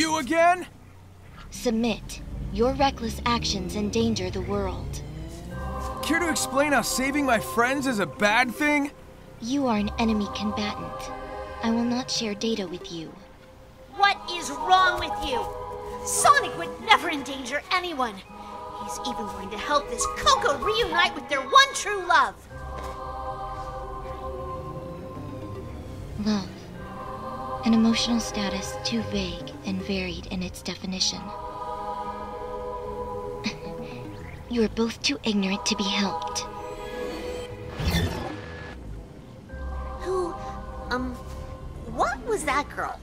you again? Submit. Your reckless actions endanger the world. Care to explain how saving my friends is a bad thing? You are an enemy combatant. I will not share data with you. What is wrong with you? Sonic would never endanger anyone. He's even going to help this Koco reunite with their one true love. Love. An emotional status too vague and varied in its definition. you are both too ignorant to be helped. Who, um, what was that girl?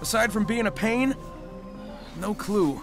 Aside from being a pain, no clue.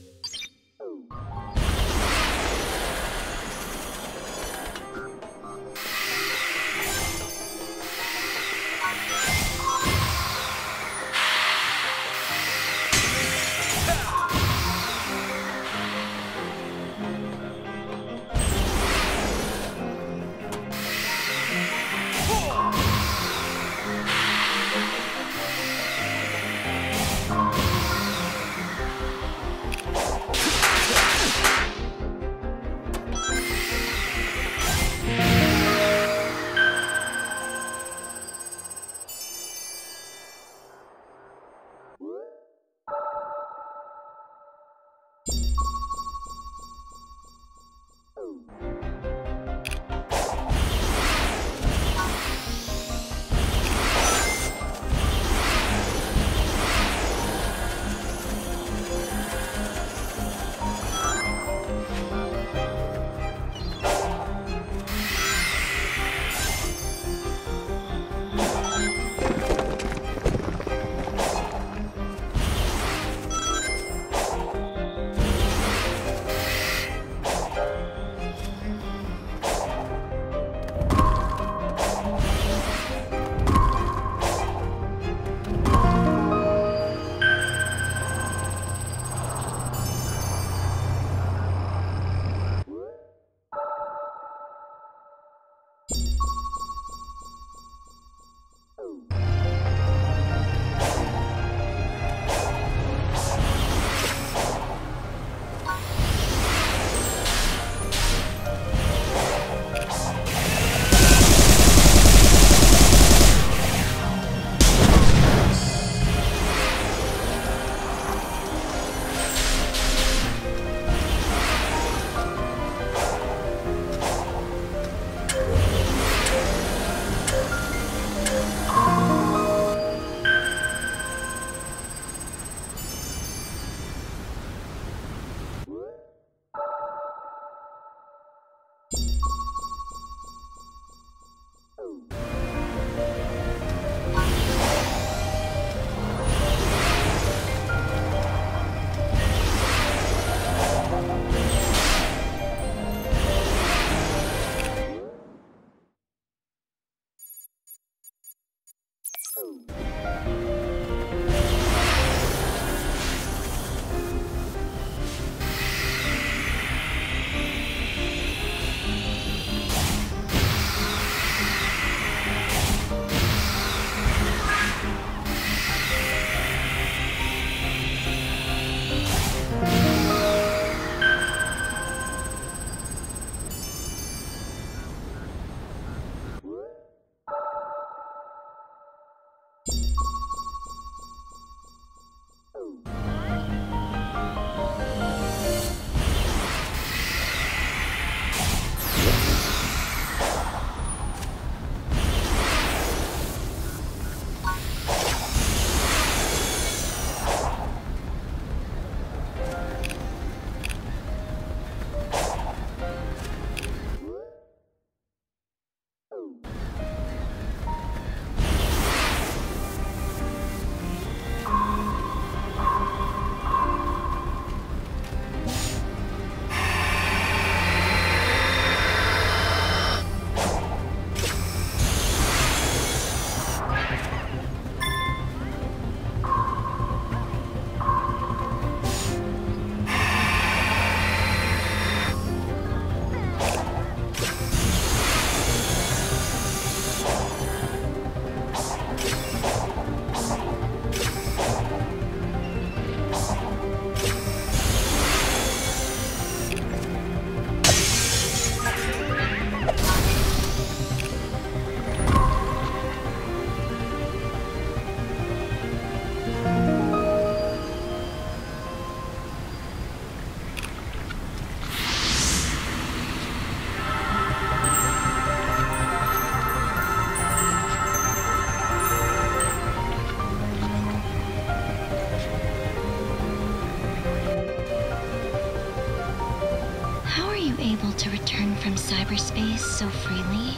able to return from cyberspace so freely?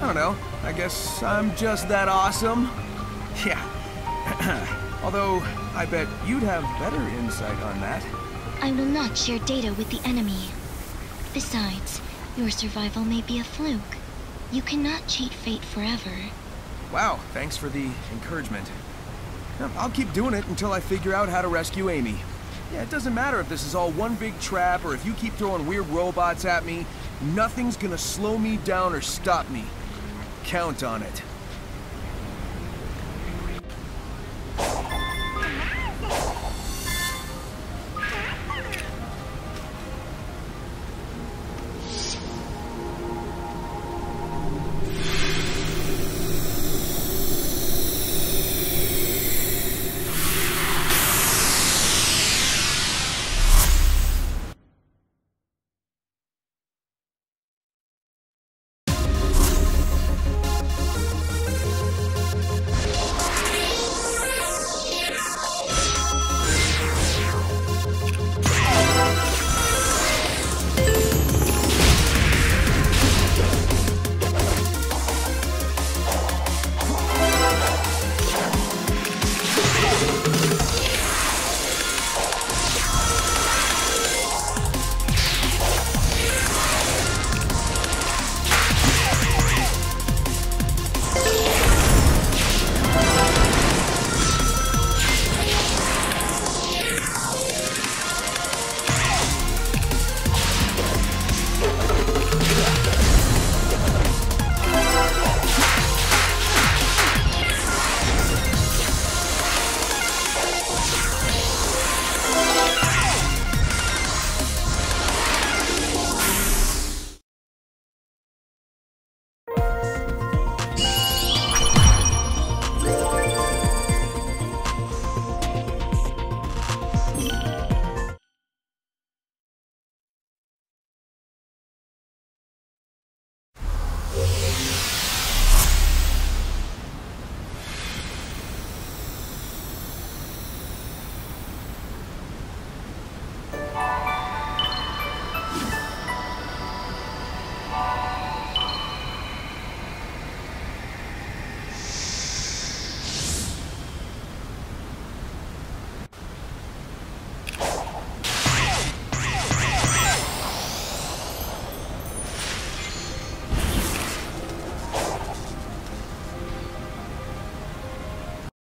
I don't know. I guess I'm just that awesome. Yeah. Although, I bet you'd have better insight on that. I will not share data with the enemy. Besides, your survival may be a fluke. You cannot cheat fate forever. Wow, thanks for the encouragement. I'll keep doing it until I figure out how to rescue Amy. Yeah, it doesn't matter if this is all one big trap or if you keep throwing weird robots at me. Nothing's gonna slow me down or stop me. Count on it.